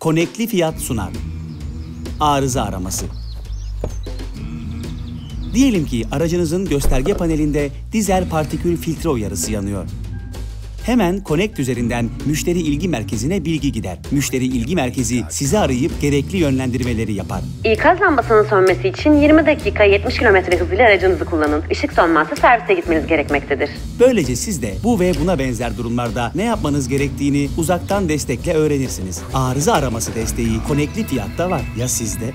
Konekli Fiyat sunar. Arıza araması. Diyelim ki aracınızın gösterge panelinde dizel partikül filtre uyarısı yanıyor. Hemen Connect üzerinden müşteri ilgi merkezine bilgi gider. Müşteri ilgi merkezi sizi arayıp gerekli yönlendirmeleri yapar. İkaz lambasının sönmesi için 20 dakika 70 km hızıyla aracınızı kullanın. Işık sönmezse servise gitmeniz gerekmektedir. Böylece siz de bu ve buna benzer durumlarda ne yapmanız gerektiğini uzaktan destekle öğrenirsiniz. Arıza araması desteği Connectli fiyatta var. Ya sizde?